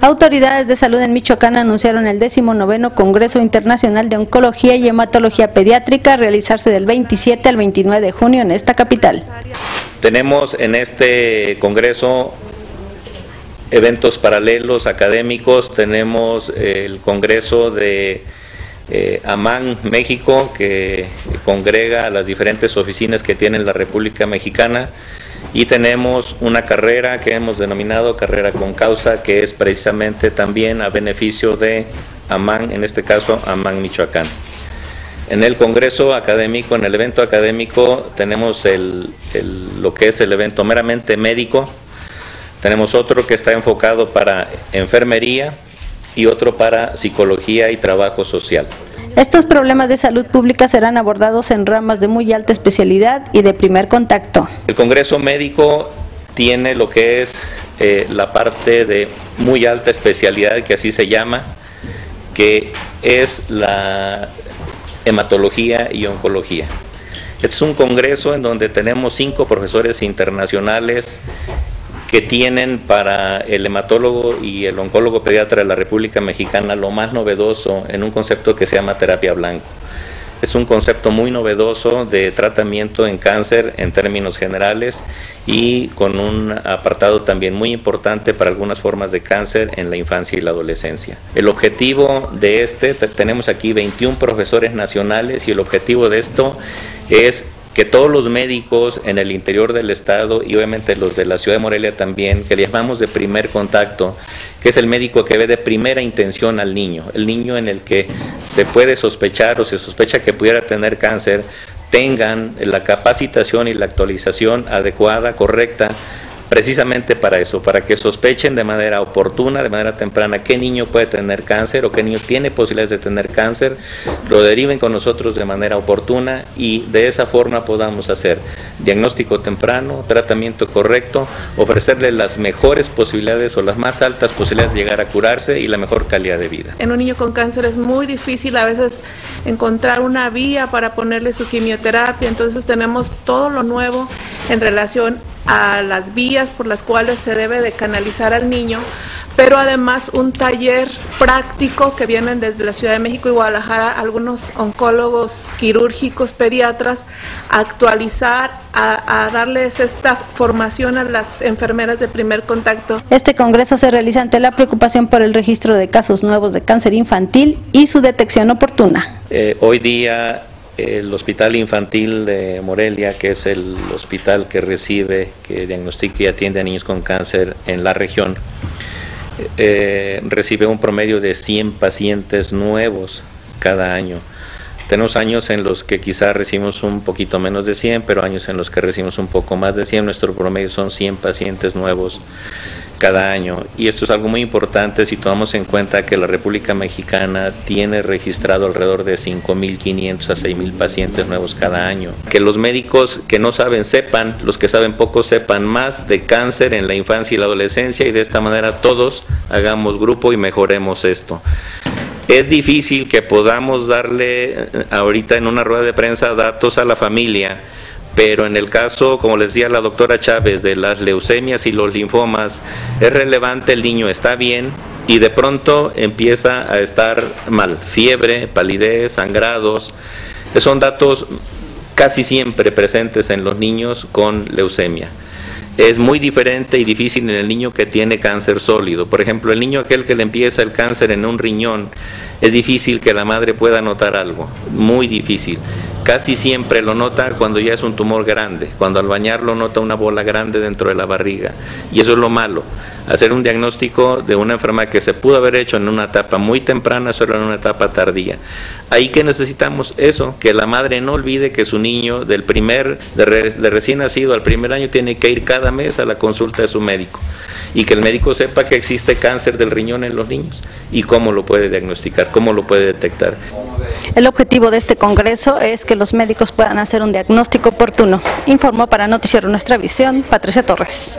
Autoridades de salud en Michoacán anunciaron el 19 Congreso Internacional de Oncología y Hematología Pediátrica a realizarse del 27 al 29 de junio en esta capital. Tenemos en este Congreso eventos paralelos académicos, tenemos el Congreso de eh, Amán, México, que congrega a las diferentes oficinas que tiene la República Mexicana y tenemos una carrera que hemos denominado carrera con causa, que es precisamente también a beneficio de Amán, en este caso Amán, Michoacán. En el Congreso Académico, en el evento académico, tenemos el, lo que es el evento meramente médico, tenemos otro que está enfocado para enfermería y otro para psicología y trabajo social. Estos problemas de salud pública serán abordados en ramas de muy alta especialidad y de primer contacto. El Congreso Médico tiene lo que es eh, la parte de muy alta especialidad, que así se llama, que es la hematología y oncología. Es un congreso en donde tenemos cinco profesores internacionales que tienen para el hematólogo y el oncólogo pediatra de la República Mexicana lo más novedoso en un concepto que se llama terapia blanco. Es un concepto muy novedoso de tratamiento en cáncer en términos generales y con un apartado también muy importante para algunas formas de cáncer en la infancia y la adolescencia. El objetivo de este, tenemos aquí 21 profesores nacionales y el objetivo de esto es que todos los médicos en el interior del estado y obviamente los de la ciudad de Morelia también, que le llamamos de primer contacto, que es el médico que ve de primera intención al niño, el niño en el que se puede sospechar o se sospecha que pudiera tener cáncer, tengan la capacitación y la actualización adecuada, correcta, precisamente para eso, para que sospechen de manera oportuna, de manera temprana, qué niño puede tener cáncer o qué niño tiene posibilidades de tener cáncer, lo deriven con nosotros de manera oportuna y de esa forma podamos hacer diagnóstico temprano, tratamiento correcto, ofrecerle las mejores posibilidades o las más altas posibilidades de llegar a curarse y la mejor calidad de vida. En un niño con cáncer es muy difícil a veces encontrar una vía para ponerle su quimioterapia, entonces tenemos todo lo nuevo en relación a las vías por las cuales se debe de canalizar al niño, pero además un taller práctico que vienen desde la Ciudad de México y Guadalajara, algunos oncólogos quirúrgicos, pediatras, a actualizar, a, a, darles esta formación a las enfermeras de primer contacto. Este congreso se realiza ante la preocupación por el registro de casos nuevos de cáncer infantil y su detección oportuna. Eh, hoy día el Hospital Infantil de Morelia, que es el hospital que recibe, que diagnostica y atiende a niños con cáncer en la región, eh, recibe un promedio de 100 pacientes nuevos cada año. Tenemos años en los que quizás recibimos un poquito menos de 100, pero años en los que recibimos un poco más de 100. Nuestro promedio son 100 pacientes nuevos cada año. Y esto es algo muy importante si tomamos en cuenta que la República Mexicana tiene registrado alrededor de 5.500 a 6.000 pacientes nuevos cada año. Que los médicos que no saben sepan, los que saben poco sepan más de cáncer en la infancia y la adolescencia y de esta manera todos hagamos grupo y mejoremos esto. Es difícil que podamos darle eh, ahorita en una rueda de prensa datos a la familia pero en el caso, como les decía la doctora Chávez, de las leucemias y los linfomas, es relevante, el niño está bien y de pronto empieza a estar mal, fiebre, palidez, sangrados, son datos casi siempre presentes en los niños con leucemia. Es muy diferente y difícil en el niño que tiene cáncer sólido. Por ejemplo, el niño aquel que le empieza el cáncer en un riñón, es difícil que la madre pueda notar algo, muy difícil casi siempre lo nota cuando ya es un tumor grande, cuando al bañarlo nota una bola grande dentro de la barriga. Y eso es lo malo, hacer un diagnóstico de una enfermedad que se pudo haber hecho en una etapa muy temprana, solo en una etapa tardía. Ahí que necesitamos eso, que la madre no olvide que su niño del primer, de, de recién nacido al primer año tiene que ir cada mes a la consulta de su médico y que el médico sepa que existe cáncer del riñón en los niños y cómo lo puede diagnosticar, cómo lo puede detectar. El objetivo de este congreso es que los médicos puedan hacer un diagnóstico oportuno. Informó para Noticiero Nuestra Visión, Patricia Torres.